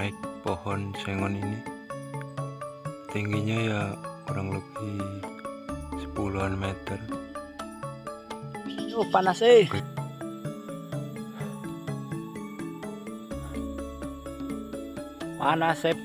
naik pohon sengon ini. Tingginya ya kurang lebih sepuluhan meter. Oh panas eh. Panas eh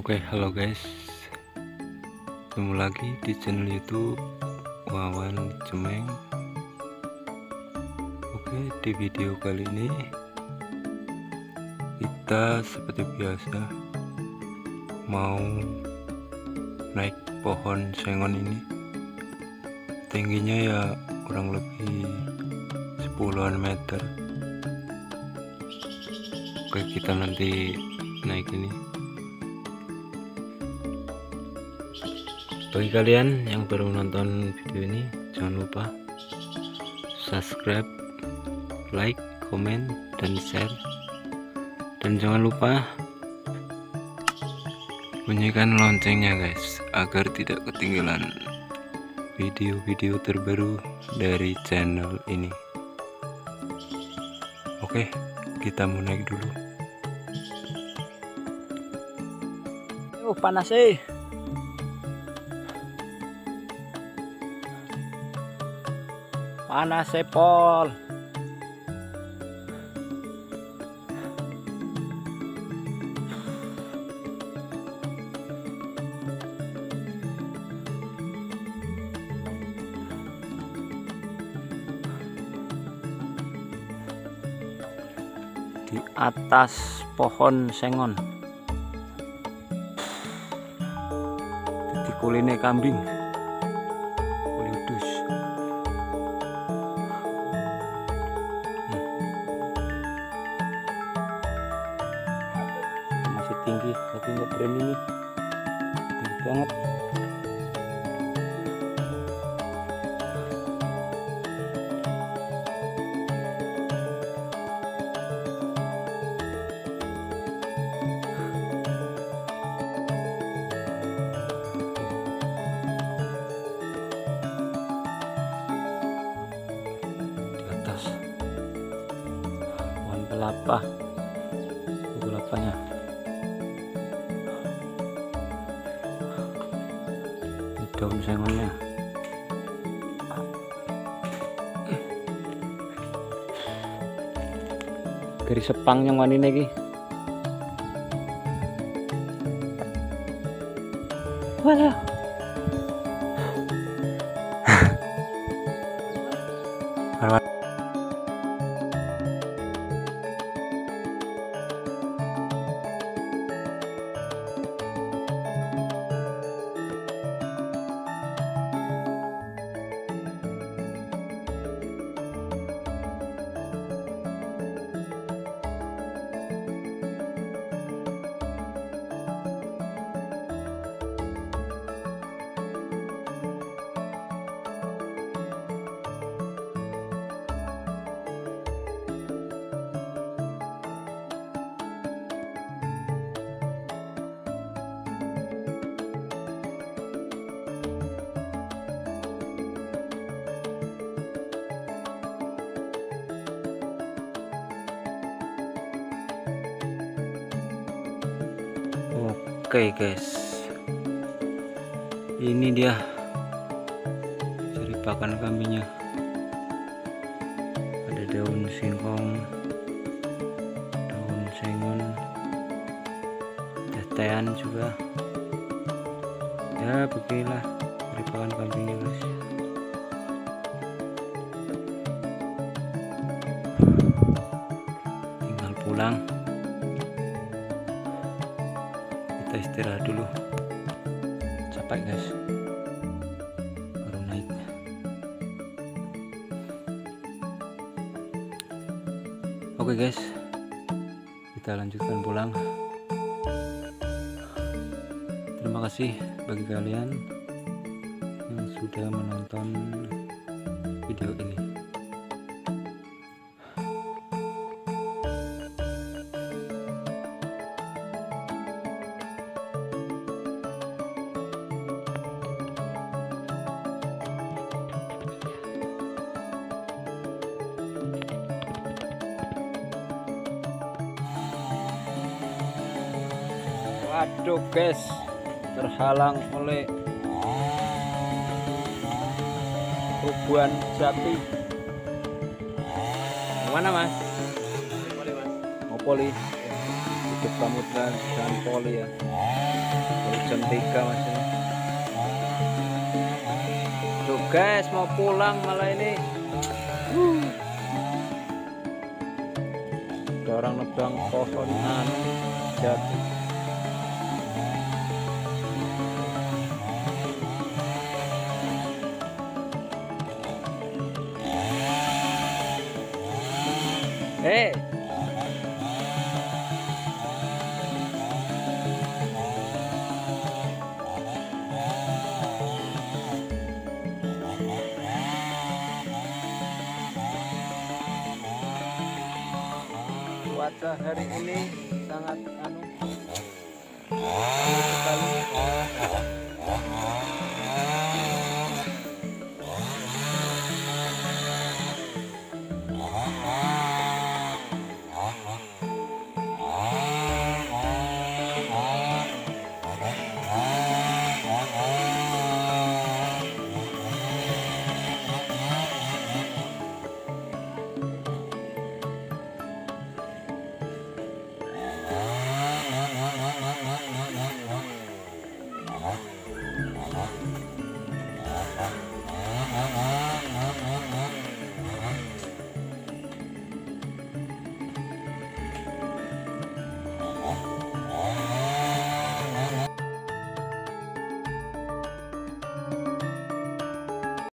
Oke, halo guys. Ketemu lagi di channel YouTube Wawan Cemeng. Oke, di video kali ini kita seperti biasa mau naik pohon sengon ini. Tingginya ya kurang lebih sepuluhan meter. Oke, kita nanti naik ini. Bagi kalian yang baru menonton video ini, jangan lupa subscribe, like, komen, dan share. Dan jangan lupa bunyikan loncengnya guys, agar tidak ketinggalan video-video terbaru dari channel ini. Oke, kita mau naik dulu. Oh panas eh. Panas eh Pol. Di atas pohon sengon. Di kuline kambing. Banget. Atas. Pohon kelapa. Kelapanya daun sengonnya dari sepang yang wanita lagi Walah. Oke guys. Ini dia. Cari kambingnya. Ada daun singkong Daun sengon Tetean juga. Ya beginilah Cari kambingnya guys. Tinggal pulang istirahat dulu. Capek guys. Baru naik. Oke guys. Kita lanjutkan pulang. Terima kasih bagi kalian yang sudah menonton video ini Waduh guys, terhalang oleh rubuhan jati. Mana mas? Mau poli? Hidup samudra dan poli ya. Baru jam 3 mas ini. Tuh guys, mau pulang malah ini. Ada orang nebang pohon jati. Cuaca hari ini sangat anu